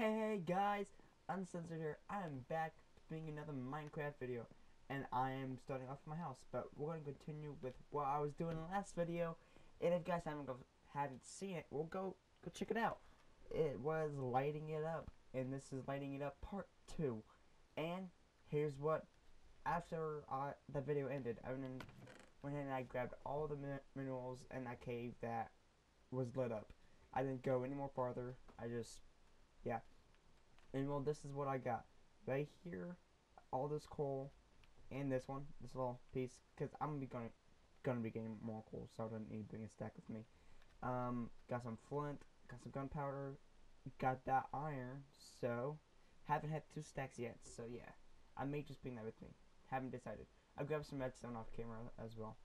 Hey, guys, Uncensored here. I am back to bring another Minecraft video, and I am starting off my house. But we're going to continue with what I was doing in the last video, and if you guys haven't go, haven't seen it, we'll go go check it out. It was lighting it up, and this is lighting it up part two. And here's what after uh, the video ended, I went, and I grabbed all the min minerals in that cave that was lit up. I didn't go any more farther. I just yeah. And well, this is what I got. Right here, all this coal, and this one, this little piece, because I'm gonna be gonna, gonna be getting more coal, so I don't need to bring a stack with me. Um, got some flint, got some gunpowder, got that iron, so haven't had two stacks yet. So yeah, I may just bring that with me. Haven't decided. I grabbed some redstone off camera as well,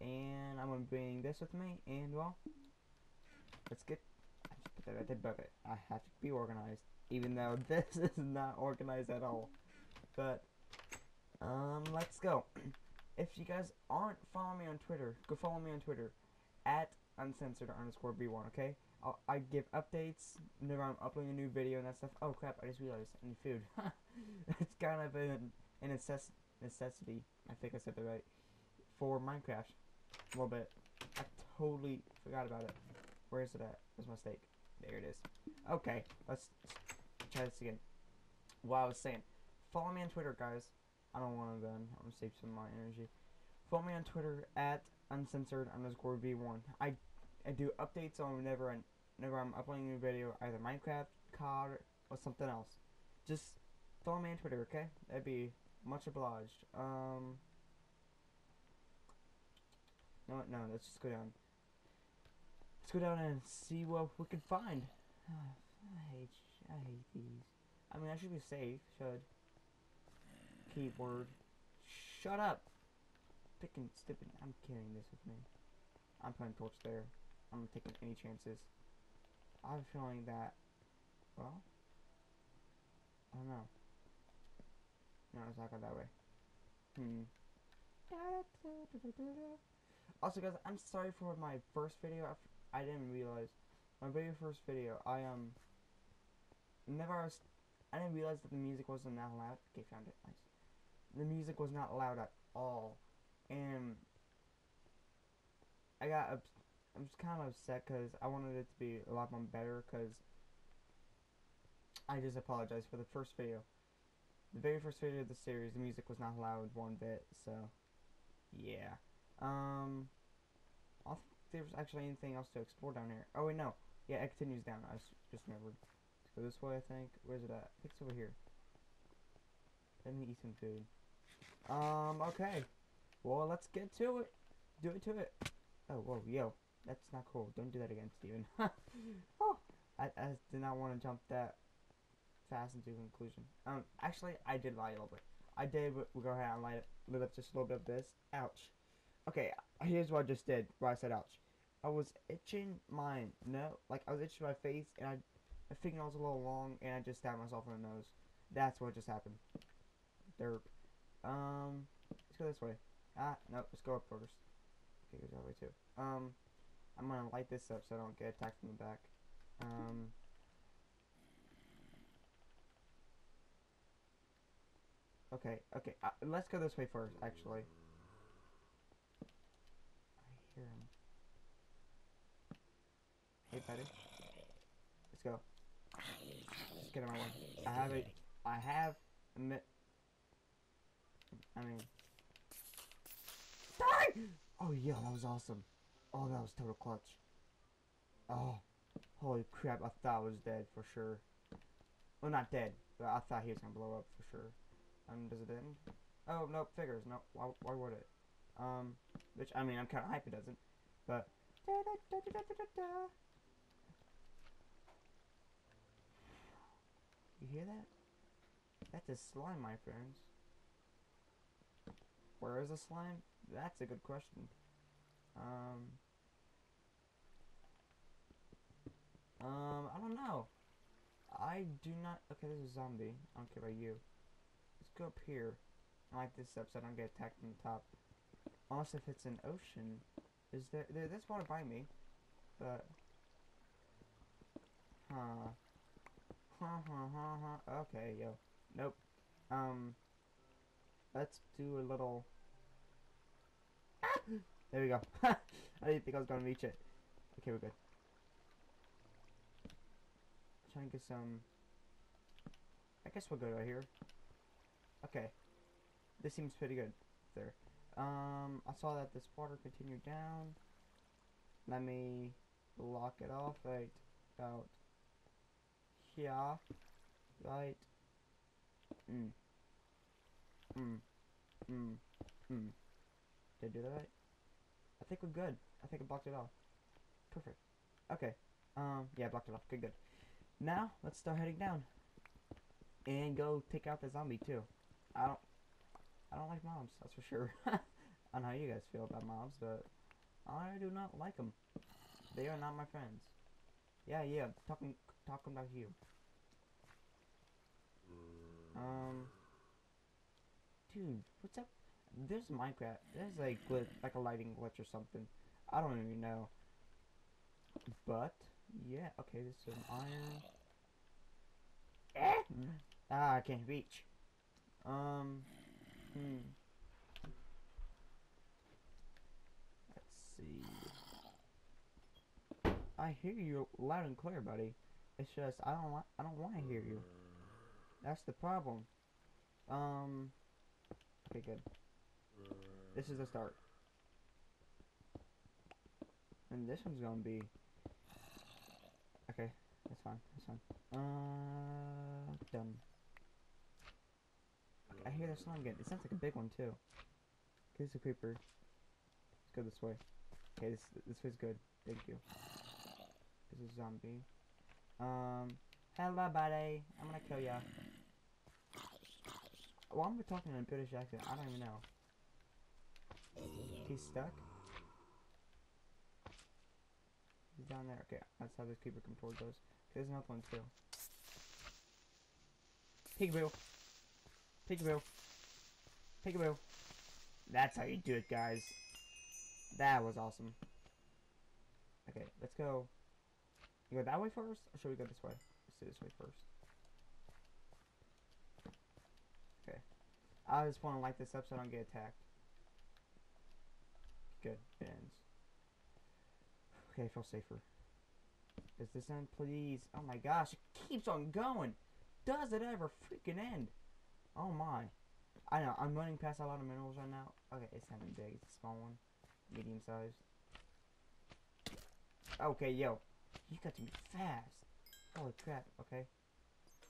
and I'm gonna bring this with me. And well, let's get I right above it. I have to be organized, even though this is not organized at all. But, um, let's go. if you guys aren't following me on Twitter, go follow me on Twitter, at uncensored underscore v1, okay? I'll, I give updates whenever I'm uploading a new video and that stuff. Oh crap, I just realized I need food. it's kind of an, an necess necessity, I think I said that right, for Minecraft. A little bit. I totally forgot about it. Where is it at? Where's my steak? There it is. Okay, let's try this again. What I was saying. Follow me on Twitter, guys. I don't want to then. I'm going to save some of my energy. Follow me on Twitter at uncensored underscore v1. I, I do updates on whenever, I, whenever I'm uploading a new video, either Minecraft, COD, or something else. Just follow me on Twitter, okay? That'd be much obliged. Um... No, no, let's just go down. Let's go down and see what we can find. I hate, I hate these. I mean, I should be safe. Should. Keyword. Shut up. Picking stupid. I'm carrying this with me. I'm putting torch there. I'm not taking any chances. I have a feeling that. Well. I don't know. No, it's not going that way. Hmm. Also, guys, I'm sorry for my first video. I didn't realize my very first video. I um never. I didn't realize that the music wasn't that loud. Okay, found it. Nice. The music was not loud at all, and I got. I was kind of upset because I wanted it to be a lot more better. Because I just apologize for the first video. The very first video of the series, the music was not loud one bit. So, yeah. Um. I'll there's actually anything else to explore down here. Oh wait, no. Yeah, it continues down. I just remembered. Go this way, I think. Where's it at? It's over here. Let me eat some food. Um, okay. Well, let's get to it. Do it to it. Oh, whoa, yo. That's not cool. Don't do that again, Steven. oh, I, I did not want to jump that fast into conclusion. Um, actually, I did lie a little bit. I did, we'll go ahead and light it, lit up just a little bit of this. Ouch. Okay, here's what I just did, Why I said ouch. I was itching my no, like I was itching my face, and I, my fingernails a little long, and I just stabbed myself in the nose. That's what just happened. Derp. Um, let's go this way. Ah, no, let's go up first. Okay, goes that way too. Um, I'm gonna light this up so I don't get attacked from the back. Um. Okay, okay, uh, let's go this way first, actually. I hear him. Hey. Let's go. Let's get him one. I have it. I have a mit. I mean. Die! Oh, yeah, that was awesome. Oh, that was total clutch. Oh. Holy crap, I thought I was dead for sure. Well, not dead, but I thought he was gonna blow up for sure. Um, does it end? Oh, no, figures. No, why, why would it? Um, which, I mean, I'm kind of hype it doesn't. But. Da, da, da, You hear that? That's a slime, my friends. Where is the slime? That's a good question. Um... Um, I don't know. I do not... Okay, this is a zombie. I don't care about you. Let's go up here. I like this up so I don't get attacked from the top. Unless if it's an ocean. Is there... there there's water by me. But... Huh. Huh, huh, huh, huh. Okay, yo. Nope. Um, let's do a little. there we go. I didn't think I was gonna reach it. Okay, we're good. Trying to get some. I guess we'll go right here. Okay. This seems pretty good there. Um, I saw that this water continued down. Let me block it off right about here. Right. Mm. Mm. Mm. Mm. Did I do that right? I think we're good. I think I blocked it off. Perfect. Okay. Um, yeah, I blocked it off. Good, good. Now, let's start heading down. And go take out the zombie, too. I don't... I don't like mobs, that's for sure. I don't know how you guys feel about mobs, but... I do not like them. They are not my friends. Yeah, yeah, talking, talking about you. Um... Dude, what's up? There's Minecraft. There's a glitch, like a lighting glitch or something. I don't even know. But, yeah, okay, this is an iron. ah, I can't reach. Um, hmm. Let's see. I hear you loud and clear, buddy. It's just I don't want I don't want to hear you. That's the problem. Um. Okay, good. This is the start. And this one's gonna be Okay, that's fine, that's fine. Uh done. Okay, I hear that slime again. It sounds like a big one too. Is a creeper. Let's go this way. Okay, this this way's good. Thank you. This is zombie. Um hello buddy. I'm gonna kill ya. Why am I talking in a British accent? I don't even know. He's stuck? He's down there. Okay, that's how this towards us. Okay, there's another one too. Peekaboo. Peekaboo. Peekaboo. That's how you do it, guys. That was awesome. Okay, let's go. Go that way first, or should we go this way? Let's do this way first. Okay. I just want to light this up so I don't get attacked. Good. It ends. Okay, I feel safer. Does this end, please? Oh my gosh, it keeps on going. Does it ever freaking end? Oh my. I know, I'm running past a lot of minerals right now. Okay, it's not big, it's a small one. Medium sized. Okay, yo. You got to be fast. Holy crap, okay.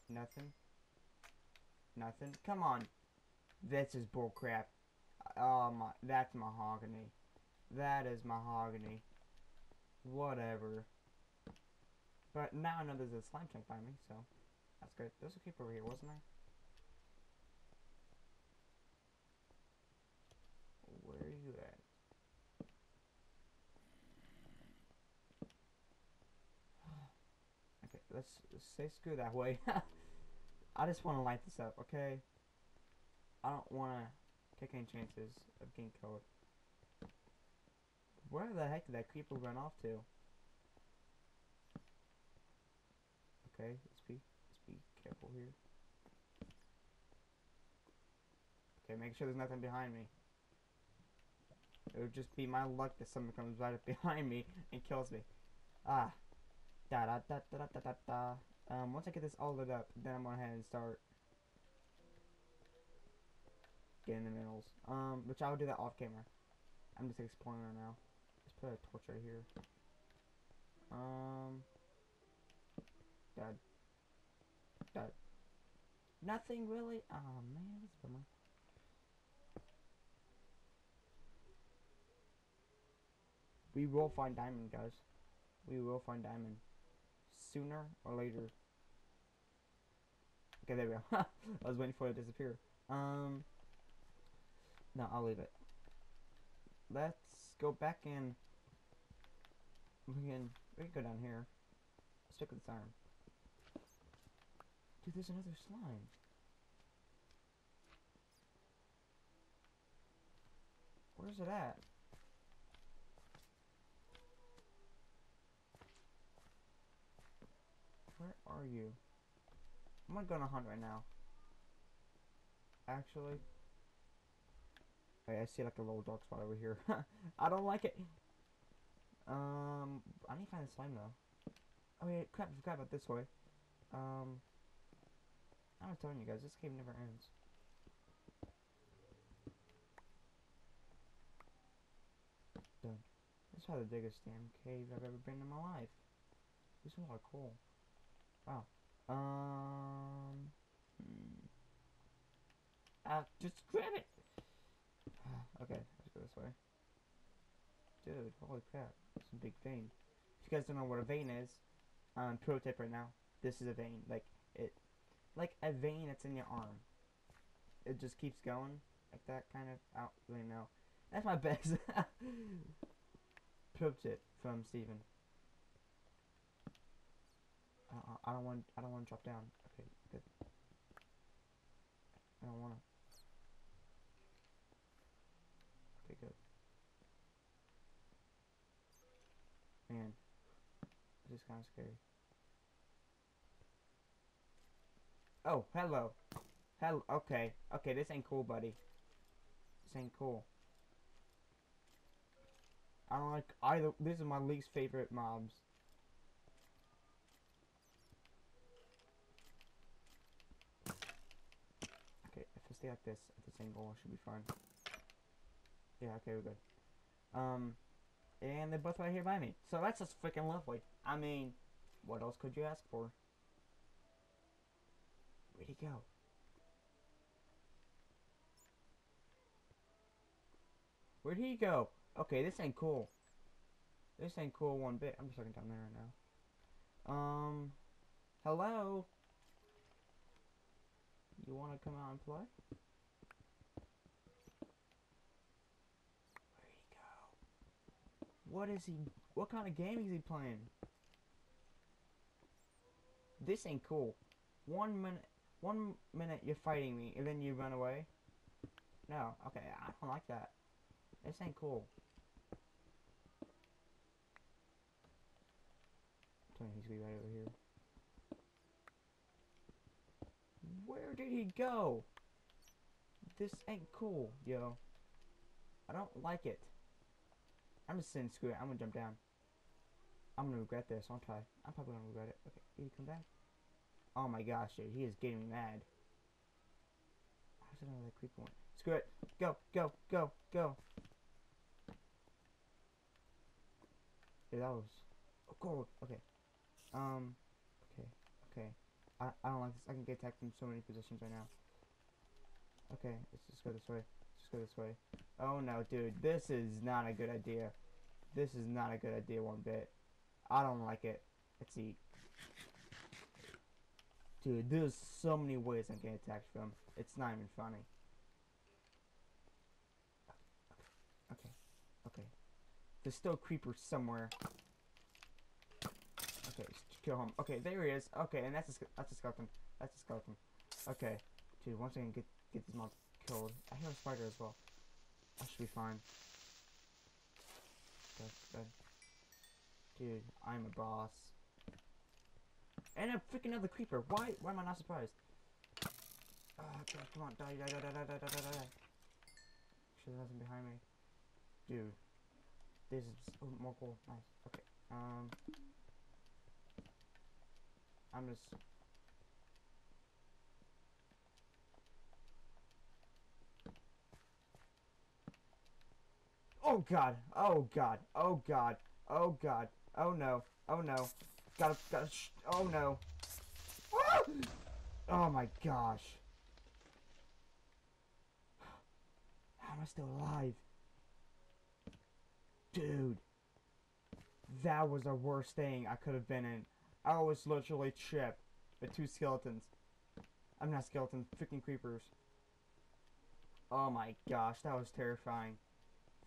Nothing. Nothing. Come on. This is bullcrap. Uh, oh my, that's mahogany. That is mahogany. Whatever. But now I know there's a slime chunk by me, so that's good. There's a creeper over here, wasn't there? Where are you at? okay, let's, let's say screw that way. I just want to light this up, okay? I don't want to take any chances of getting killed. Where the heck did that creeper run off to? Okay, let's be let's be careful here. Okay, make sure there's nothing behind me. It would just be my luck that someone comes right up behind me and kills me. Ah. Da da da da da da da. Um, once I get this all lit up, then I'm gonna head and start getting the minerals. Um, which I'll do that off camera. I'm just exploring right now. Let's put a torch right here. Um, Dad. Dad. Nothing really. Oh man, bummer. We will find diamond, guys. We will find diamond. Sooner or later. Okay, there we go. I was waiting for it to disappear. Um, no, I'll leave it. Let's go back in. We can we can go down here. Stick with this iron. Dude, there's another slime. Where's it at? Where are you? I'm gonna go on a hunt right now. Actually. Wait, I see like a little dark spot over here. I don't like it. Um, I need to find the slime though. Oh yeah, crap! I forgot about this way. Um, I'm telling you guys, this game never ends. Done. This is probably the biggest damn cave I've ever been in my life. This is a lot of coal. Wow. Um. Hmm. Ah, just grab it. okay, let's go this way. Dude, holy crap, it's a big vein. If you guys don't know what a vein is, um, pro tip right now. This is a vein, like it, like a vein that's in your arm. It just keeps going like that, kind of. I don't really know. That's my best pro tip from Steven. Uh, I don't want. I don't want to drop down. Okay, good. I don't want to. Okay, good. Man, this is kind of scary. Oh, hello. Hello. Okay. Okay, this ain't cool, buddy. This ain't cool. I don't like either. This is my least favorite mobs. Okay, if I stay like this at this angle, should be fine. Yeah, okay, we're good. Um, and they're both right here by me. So that's just freaking lovely. I mean, what else could you ask for? Where'd he go? Where'd he go? Okay, this ain't cool. This ain't cool one bit. I'm just looking down there right now. Um, hello? You want to come out and play? Where'd he go? What is he? What kind of game is he playing? This ain't cool. One minute, one minute you're fighting me, and then you run away. No, okay, I don't like that. This ain't cool. I'm he's be right over here. Where did he go? This ain't cool, yo. I don't like it. I'm just saying screw it. I'm gonna jump down. I'm gonna regret this, aren't I? I'm probably gonna regret it. Okay, did he come back? Oh my gosh, dude, he is getting me mad. How's another creeper one? Screw it. Go, go, go, go. Yeah, that was oh, gold. Okay. Um. I I don't like this. I can get attacked from so many positions right now. Okay, let's just go this way. Let's just go this way. Oh no, dude, this is not a good idea. This is not a good idea one bit. I don't like it. Let's see. Dude, there's so many ways I can get attacked from. It's not even funny. Okay. Okay. There's still creepers somewhere. Okay, kill him. Okay, there he is. Okay, and that's a that's a skeleton. That's a skeleton. Okay, dude. Once I can get get these mobs killed, I hear a spider as well. I should be fine. Dude, I'm a boss. And a freaking another creeper. Why? Why am I not surprised? Oh god, come on, die, die, die, die, die, die, die, die, die. Sure, there's nothing behind me. Dude. This is oh, more cool. Nice. Okay. Um. I'm just. Oh god. Oh god. Oh god. Oh god. Oh no. Oh no. Gotta. Gotta. oh no. Ah! Oh my gosh. How am I still alive? Dude. That was the worst thing I could have been in. I was literally chipped with two skeletons. I'm not skeletons, freaking creepers. Oh my gosh, that was terrifying.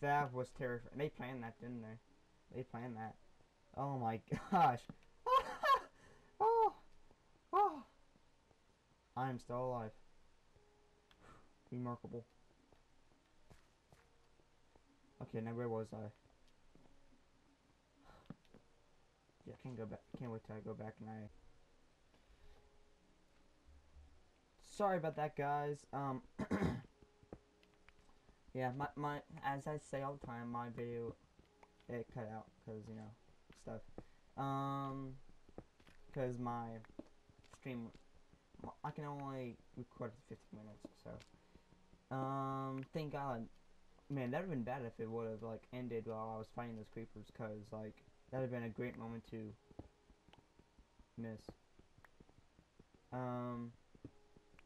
That was terrifying. They planned that, didn't they? They planned that. Oh my gosh. oh. Oh. I am still alive. Remarkable. Okay, now where was I? Yeah, can't go back. Can't wait till I go back and I. sorry about that, guys. Um, yeah, my my as I say all the time, my video it cut out because you know stuff. Um, because my stream I can only record 15 minutes, so um, thank God. Man, that'd have been bad if it would have like ended while I was fighting those creepers, cause like that'd have been a great moment to miss. Um,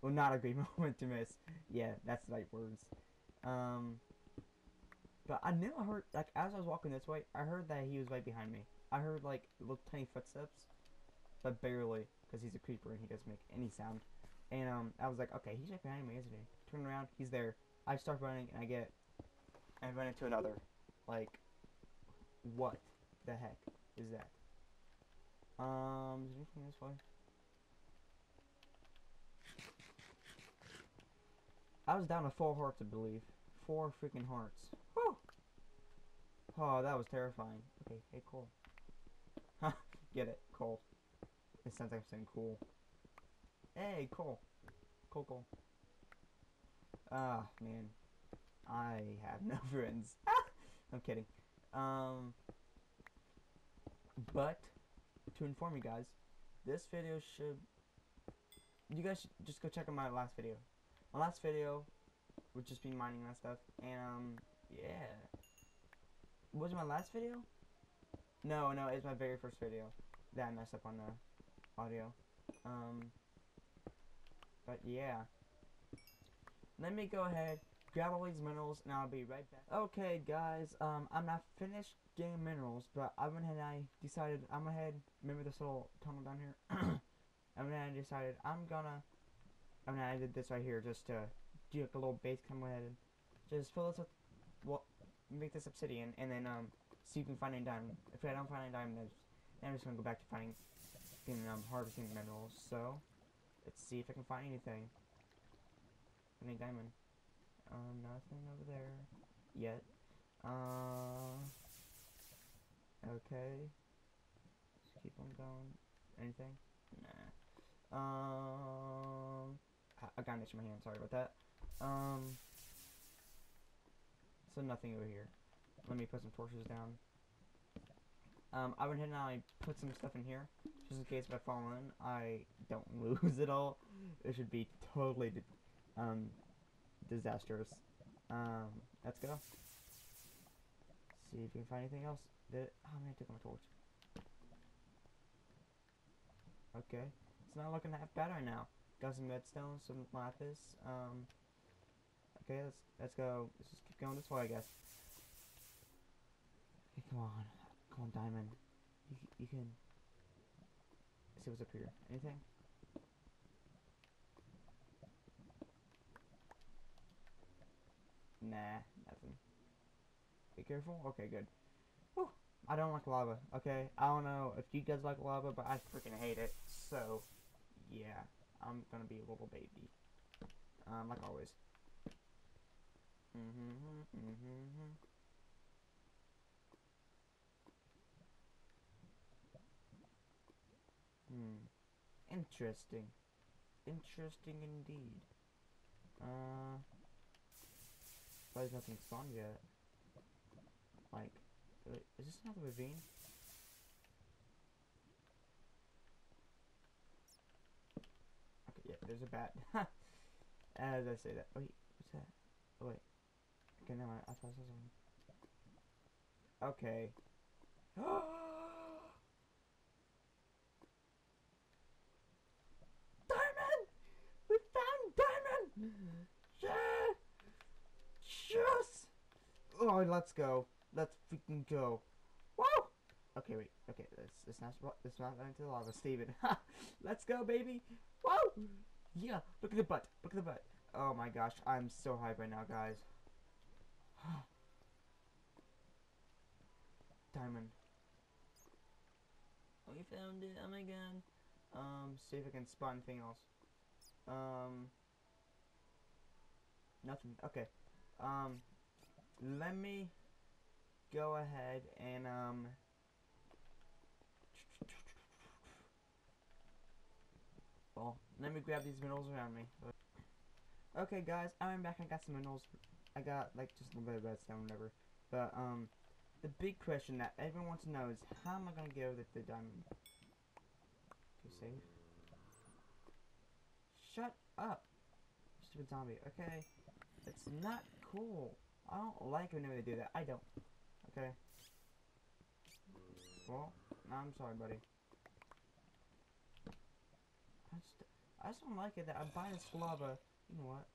well, not a great moment to miss. Yeah, that's the right words. Um, but I knew I heard like as I was walking this way, I heard that he was right behind me. I heard like little tiny footsteps, but barely, because he's a creeper and he doesn't make any sound. And um, I was like, okay, he's right behind me, isn't he? Turn around, he's there. I start running and I get, I run into another. Like, what the heck is that? Um, is anything this way? I was down to four hearts, I believe. Four freaking hearts. Whew. Oh, that was terrifying. Okay, hey, cool. Get it, cool. It sounds like I'm saying cool. Hey, cool. Cool, cool. Ah, man. I have no friends. I'm kidding. Um, but, to inform you guys, this video should... You guys should just go check out my last video. My last video would just be mining that stuff. And, um, yeah. Was it my last video? No, no, it's my very first video that I messed up on the audio. Um, but yeah. Let me go ahead, grab all these minerals, and I'll be right back. Okay, guys, um, I'm not finished getting minerals, but I went ahead and I decided, I'm ahead, remember this little tunnel down here? I went ahead and decided I'm gonna, I mean, I did this right here just to do like a little base, come ahead and just fill this with, well, make this obsidian, and then, um, see if you can find any diamond. If I don't find any diamond, then I'm just gonna go back to finding, and, um, harvesting minerals, so, let's see if I can find anything. Any diamond. Um, nothing over there yet. Uh, okay. Just keep on going. Anything? Nah. Um, I, got an itch in my hand. Sorry about that. Um, so nothing over here. Let me put some torches down. Um, I went ahead and I put some stuff in here, just in case if I fall in, I don't lose it all. It should be totally um, disastrous. Um, let's go. See if we can find anything else. Did it? Oh man, I took my torch. Okay, it's not looking that bad right now. Got some redstone, some lapis. Um, okay, let's let's go. Let's just keep going this way, I guess. Okay, come on, come on, diamond. You you can. Let's see what's up here. Anything? Nah, nothing. Be careful. Okay, good. I don't like lava. Okay, I don't know if you guys like lava, but I freaking hate it. So, yeah, I'm gonna be a little baby. Um, like always. Mm-hmm, mm-hmm. Hmm. Interesting. Interesting indeed. Uh. There's nothing spawned yet. Wait, is this another ravine? Okay, yeah, there's a bat. As I say that. Wait, what's that? Oh, wait. Okay, no, I, I thought I saw something. Okay. diamond! We found diamond! Yeah! Yes! Oh, let's go. Let's freaking go. Woo! Okay, wait. Okay, let's, let's not, let's not run into the lava. Steven. let's go, baby. Woo! Yeah, look at the butt. Look at the butt. Oh my gosh, I'm so hyped right now, guys. Diamond. Oh, we found it. Oh my god. Um, see if I can spot anything else. Um, nothing. Okay. Um, let me go ahead and, um, Well, let me grab these minerals around me. Okay, guys, I'm back. I got some minerals. I got like just a little bit of redstone, whatever. But um, the big question that everyone wants to know is how am I gonna get over the, diamond? Okay, save. Shut up, stupid zombie. Okay, it's not cool. I don't like when they do that. I don't. Okay. Well, I'm sorry, buddy. I just, I just don't like it that I'm buying this lava. You know what?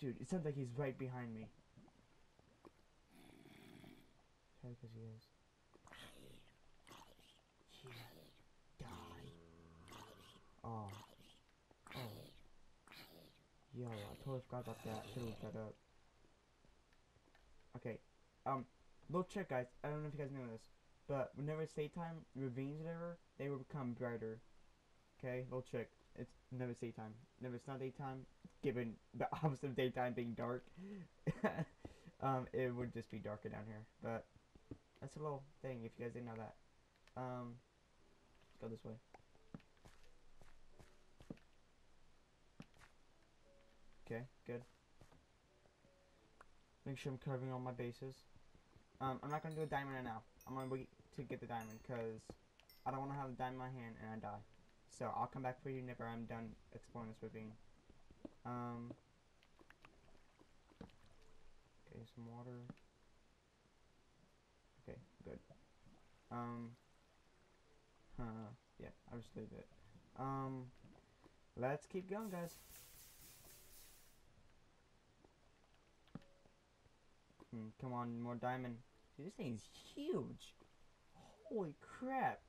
Dude, it sounds like he's right behind me. Because he is. Die. Oh. Yo, I totally forgot about that. Should've that up. Okay. Um, little trick, guys. I don't know if you guys know this, but whenever it's daytime, ravines, whatever, they will become brighter. Okay, little trick. It's never daytime. Never it's not daytime. Given the opposite of daytime being dark, um, it would just be darker down here. But that's a little thing if you guys didn't know that. Um, let's go this way. Okay, good. Make sure I'm covering all my bases. Um, I'm not gonna do a diamond right now. I'm gonna wait to get the diamond because I don't want to have a diamond in my hand and I die. So I'll come back for you whenever I'm done exploring this ravine. Um. Okay, some water. Okay, good. Um. Huh. Yeah, I'll just leave it. Um. Let's keep going, guys. Hmm, come on, more diamond. Dude, this thing's huge. Holy crap.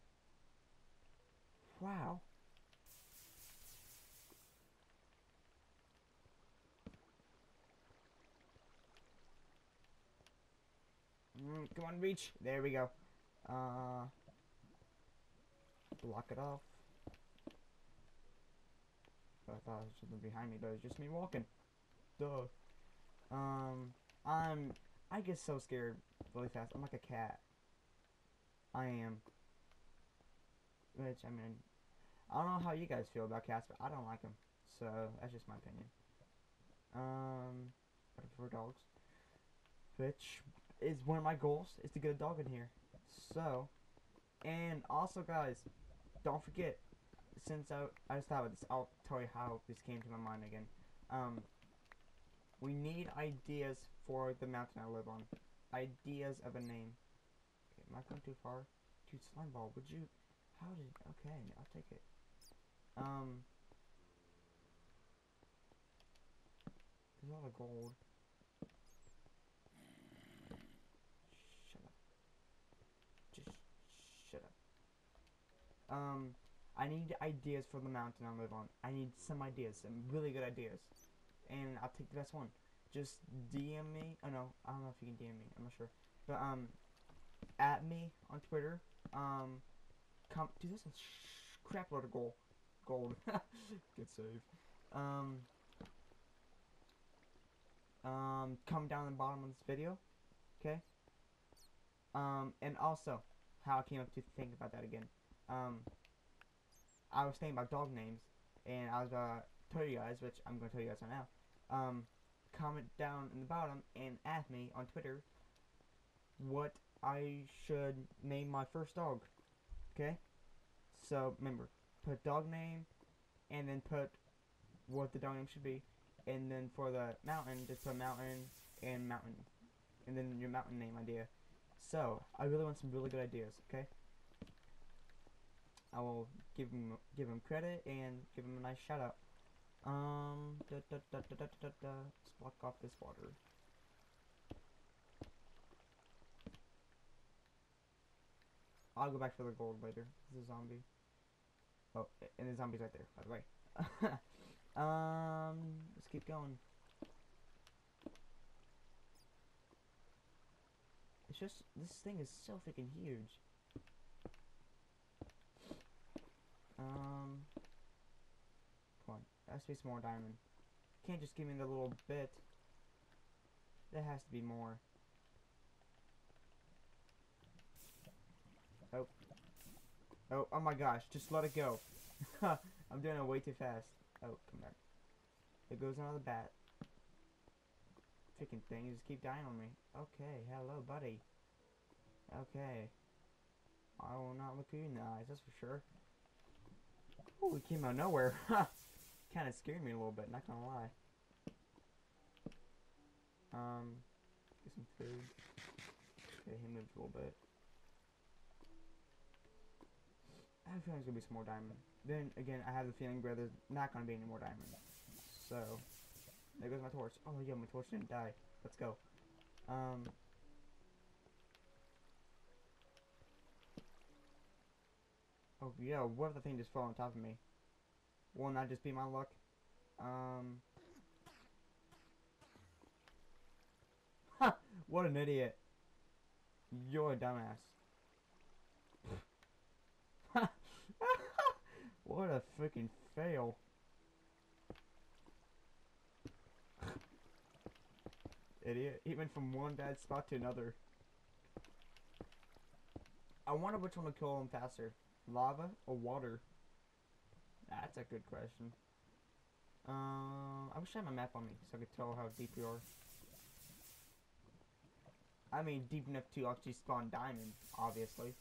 Wow. Mm, come on, reach. There we go. Uh, block it off. I thought it was something behind me, but it's just me walking. Duh. Um, I'm. I get so scared really fast. I'm like a cat. I am. Which I mean, I don't know how you guys feel about cats, but I don't like them. So that's just my opinion. Um, I prefer dogs. Which is one of my goals is to get a dog in here. So, and also guys, don't forget, since I, I just thought of this, I'll tell you how this came to my mind again. Um, we need ideas for the mountain I live on. Ideas of a name. Okay, am I going too far? Dude, slime ball, would you, how did, okay, I'll take it. Um, there's a lot of gold. Shut up. Just shut up. Um, I need ideas for the mountain I live on. I need some ideas, some really good ideas. And I'll take the best one. Just DM me. Oh no, I don't know if you can DM me. I'm not sure. But um, at me on Twitter. Um, come. Dude, this is a crap load of gold. Gold. good save. Um. Um, come down the bottom of this video. Okay. Um, and also, how I came up to think about that again um, I was thinking about dog names, and I was gonna tell you guys, which I'm gonna tell you guys right now. Um, comment down in the bottom and ask me on Twitter what I should name my first dog. Okay? So remember, put dog name, and then put what the dog name should be, and then for the mountain, just put mountain and mountain, and then your mountain name idea. So I really want some really good ideas. Okay? I will give him give him credit and give him a nice shout out. Um, da, da, da, da, da, da, da. let's block off this water. I'll go back for the gold later. This is a zombie. Oh, and the zombie's right there, by the way. um, let's keep going. It's just, this thing is so freaking huge. Um, there has to be some more diamond. You can't just give me the little bit. There has to be more. Oh. Oh, oh my gosh, just let it go. I'm doing it way too fast. Oh, come back. It goes on the bat. Freaking thing, you just keep dying on me. Okay, hello, buddy. Okay. I will not look you in the eyes, that's for sure. Oh, it came out of nowhere. kind of scared me a little bit, not gonna lie. Um, get some food. Okay, he moved a little bit. I have a feeling there's gonna be some more diamond. Then again, I have the feeling where there's not gonna be any more diamond. So, there goes my torch. Oh yeah, my torch didn't die. Let's go. Um. Oh yeah, what if the thing just fell on top of me? Will not just be my luck? Um. Ha! What an idiot. You're a dumbass. what a freaking fail. Idiot. He went from one bad spot to another. I wonder which one will kill him faster. Lava or water? That's a good question. Um, I wish I had my map on me so I could tell how deep we are. I mean, deep enough to actually spawn diamond, obviously.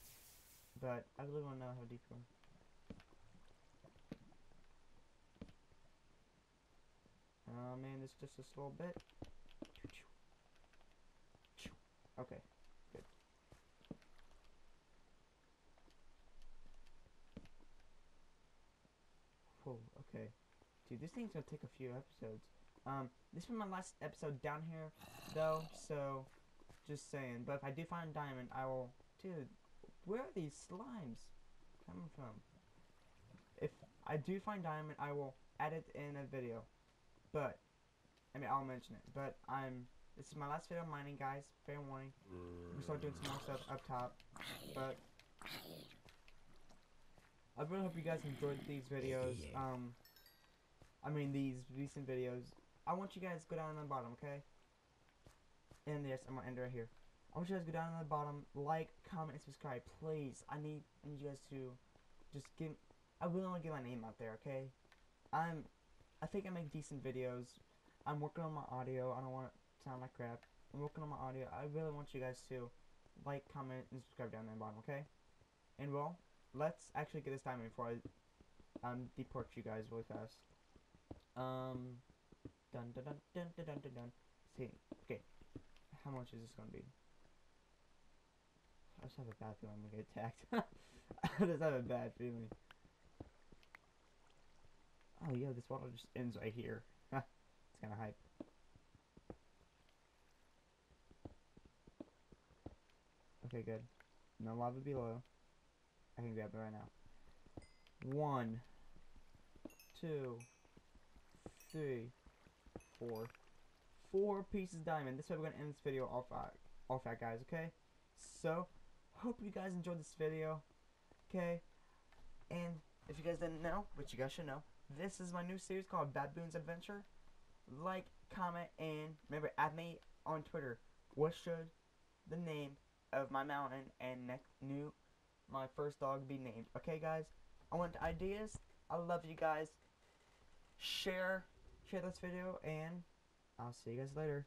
But I really want to know how deep we are. Oh man, it's just a little bit. Okay, good. Whoa, okay. Dude, this thing's gonna take a few episodes. Um, this is my last episode down here, though, so just saying. But if I do find diamond, I will... Dude, where are these slimes coming from? If I do find diamond, I will add it in a video. But, I mean, I'll mention it. But I'm... This is my last video mining, guys. Fair warning. We start doing some more stuff up top. But... I really hope you guys enjoyed these videos. Um, I mean, these recent videos. I want you guys to go down on the bottom, okay? And yes, I'm gonna end right here. I want you guys to go down on the bottom, like, comment, and subscribe, please. I need, I need you guys to just give. I really want to get my name out there, okay? I'm, I think I make decent videos. I'm working on my audio. I don't want to sound like crap. I'm working on my audio. I really want you guys to like, comment, and subscribe down there the bottom, okay? And well, let's actually get this in before I um deport you guys really fast. Um, dun dun dun dun dun dun dun. dun. See, okay, how much is this gonna be? I just have a bad feeling I'm gonna get attacked. I just have a bad feeling. Oh yeah, this water just ends right here. it's kind of hype. Okay, good. No lava below. I can grab it right now. One, two, three, four. Four pieces diamond. This way we're gonna end this video off at, off at guys, okay? So, hope you guys enjoyed this video. Okay? And if you guys didn't know, which you guys should know, this is my new series called Baboon's Adventure. Like, comment, and remember, add me on Twitter. What should the name of my mountain and next new my first dog be named? Okay, guys? I want ideas. I love you guys. Share, share this video, and I'll see you guys later.